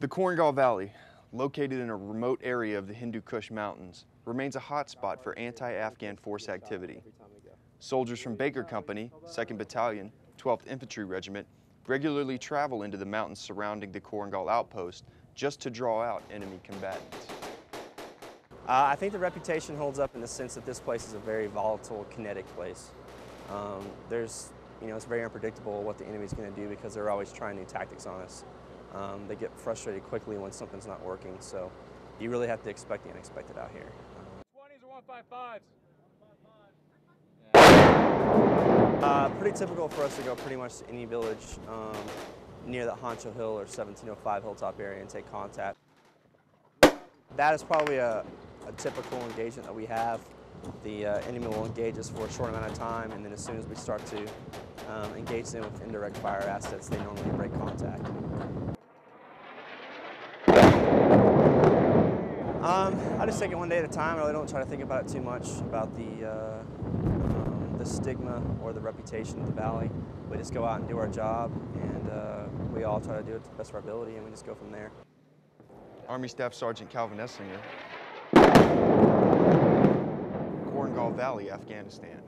The Korengal Valley, located in a remote area of the Hindu Kush Mountains, remains a hotspot for anti-Afghan force activity. Soldiers from Baker Company, 2nd Battalion, 12th Infantry Regiment regularly travel into the mountains surrounding the Korengal outpost just to draw out enemy combatants. Uh, I think the reputation holds up in the sense that this place is a very volatile, kinetic place. Um, there's, you know, it's very unpredictable what the enemy's going to do because they're always trying new tactics on us. Um, they get frustrated quickly when something's not working, so you really have to expect the unexpected out here. 20s or 155s? Uh, pretty typical for us to go pretty much to any village um, near the Honcho Hill or 1705 Hilltop area and take contact. That is probably a, a typical engagement that we have. The uh, enemy will engage us for a short amount of time, and then as soon as we start to um, engage them with indirect fire assets, they normally break contact. Um, I just take it one day at a time. I really don't try to think about it too much about the uh, um, the stigma or the reputation of the valley. We just go out and do our job, and uh, we all try to do it to the best of our ability, and we just go from there. Army Staff Sergeant Calvin Esslinger, Korengal Valley, Afghanistan.